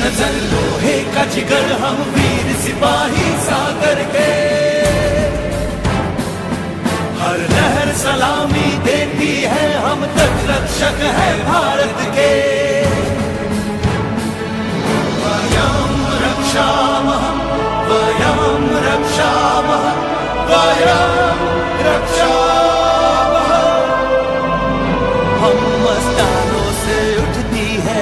नज़र, लोहे का जिगर हम वीर सिपाही सागर के। हर लहर सलामी देती है हम तक रक्षक है भारत के। वयम रक्षामः वयम रक्षामः वयम रक्षामः हम मस्तानों से उठती है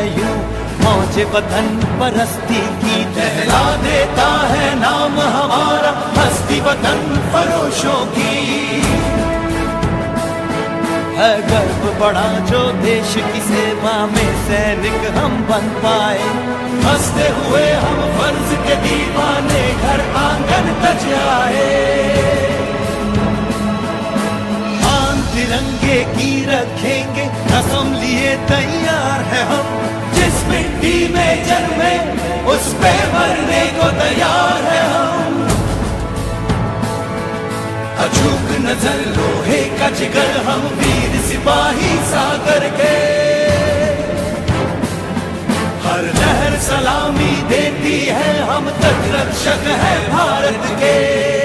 मौज वतन परस्ती की दहला देता है नाम हमारा, हस्ती वतन फरोशों की। है गर्व बड़ा जो देश की सेवा में सैनिक हम बन पाए। हँसते हुए हम फ़र्ज़ के दीवाने घर आँगन तज आए तिरंगे की रखेंगे, कसम लिए तैयार है हम। जिस मिट्टी में जन्मे, उस पे मरने को तैयार है हम। अचूक नज़र लोहे का जिगर हम वीर सिपाही सागर के। हर लहर सलामी देती है हम तक रक्षक है भारत के।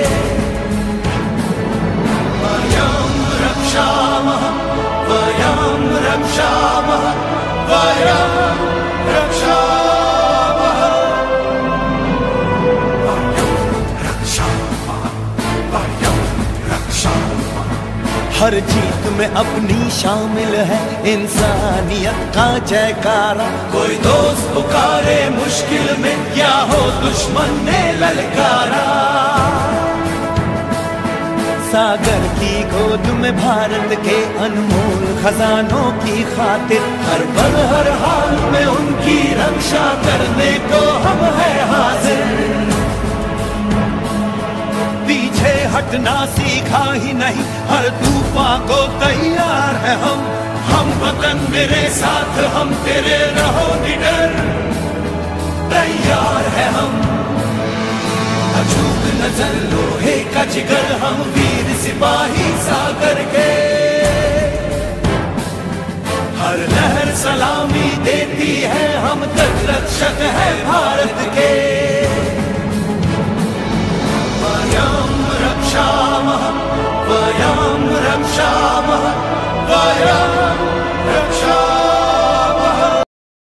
हर जीत में अपनी शामिल है इंसानियत का जयकारा। कोई दोस्त पुकारे मुश्किल में क्या हो दुश्मन ने ललकारा। सागर की गोद में भारत के अनमोल खजानों की खातिर, हर पल, हर हाल में उनकी रक्षा करने को हम है। हटना सीखा ही नहीं। हर तूफ़ान को तैयार है हम। हम वतन मेरे साथ, हम तेरे रहो निडर। तैयार है हम। अचूक नज़र लोहे का जिगर, हम वीर सिपाही सागर के। हर लहर सलामी देती है, हम तक रक्षक है भारत के।